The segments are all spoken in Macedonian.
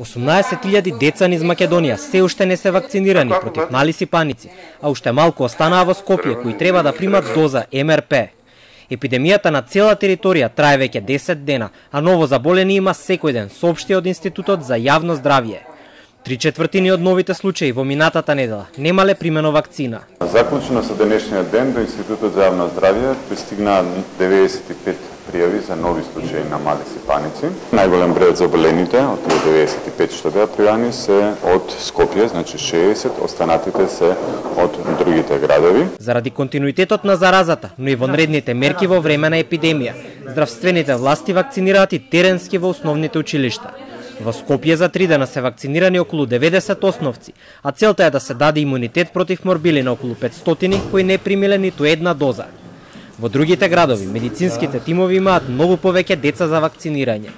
18.000 деца низ Македонија се уште не се вакцинирани против мали сипаници, а уште малку останаа во Скопје кои треба да примат доза МРП. Епидемијата на цела територија трае веќе 10 дена, а ново заболени има секој ден, соопшти од Институтот за јавно здравје. Три четвртини од новите случаи во минатата недела немале примено вакцина. Заклучено со денешниот ден до Институтот за јавно здравје пристигнаа 95 пријави за нови случаи на мали сипаници. Најголем број од заболените, од 95 што беа пријавени, се од Скопје, значи 60, останатите се од другите градови. Заради континуитетот на заразата, но и вонредните мерки во време на епидемија, здравствените власти вакцинираат и теренски во основните училишта. Во Скопје за три дена се вакцинирани околу 90 основци, а целта е да се даде имунитет против морбили на околу 500 кои не примиле ниту една доза. Во другите градови, медицинските тимови имаат многу повеќе деца за вакцинирање.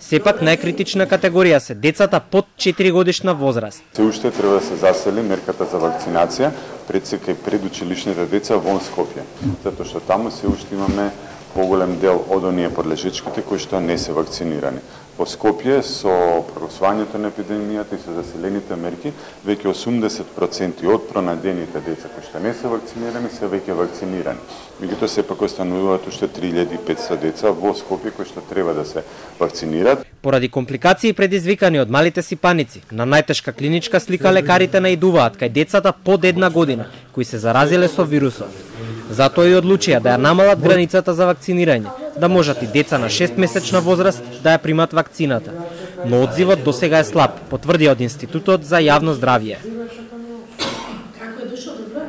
Сепак најкритична категорија се децата под 4 годишна возраст. Се уште треба да се засели мерката за вакцинација пред се кај предучилишните деца во Скопје, затоа што таму се уште имаме поголем дел од оние подлежечките кои што не се вакцинирани. Во Скопје со прогласувањето на епидемијата и со заселените мерки, веќе 80% од пронадените деца кои што не се вакцинирани се веќе вакцинирани. Меѓутоа сепак остануваат уште 3500 деца во Скопје кои што треба да се вакцинираат. Поради компликации предизвикани од малите сипаници, на најтешка клиничка слика лекарите наидуваат кај децата под една година кои се заразиле со вирусот. Затоа и одлучија да ја намалат границата за вакцинирање, да можат и деца на 6 месечна возраст да ја примат вакцината. Но одзивот до сега е слаб, потврди од Институтот за јавно здравје. Како е дошло добро?